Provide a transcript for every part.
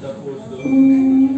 такой, да.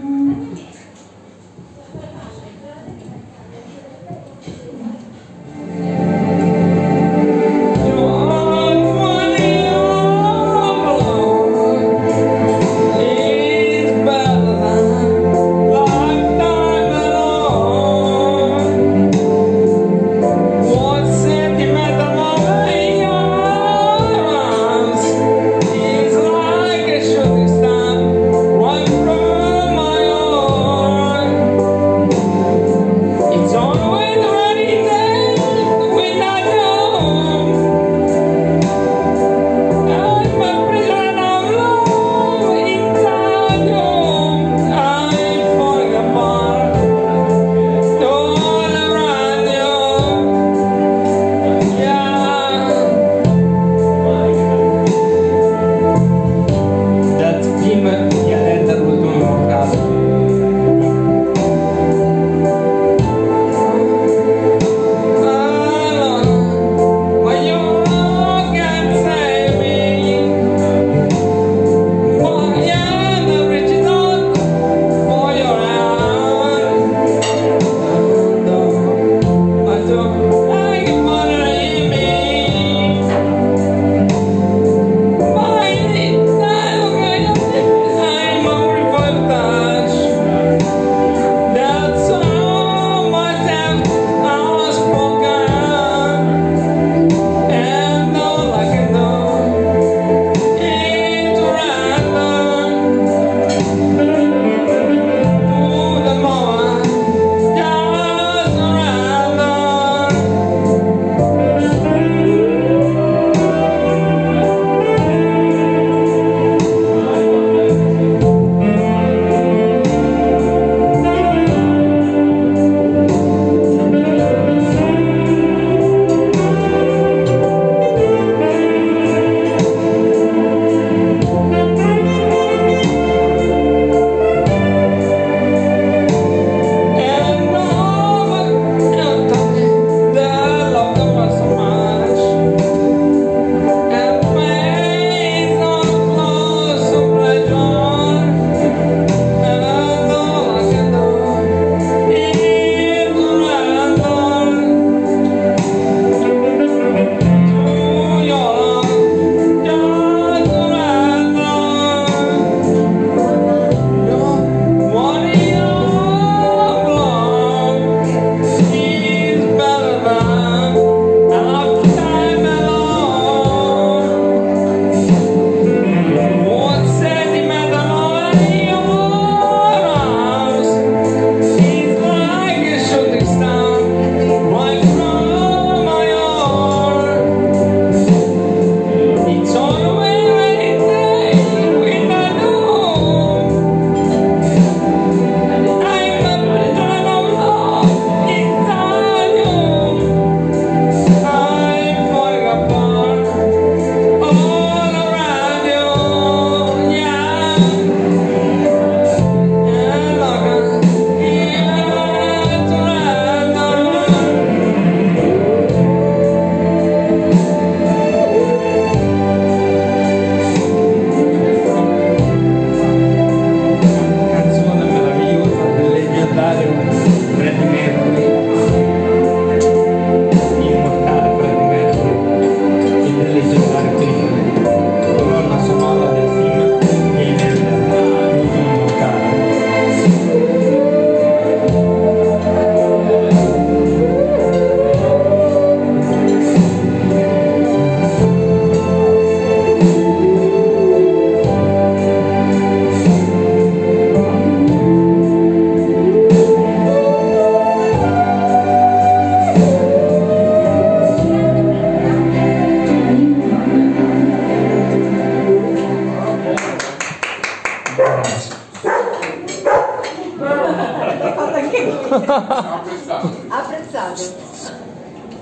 Apprezzato. Apprezzato.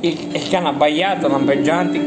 Il, il cane abbaiato, lampeggiante.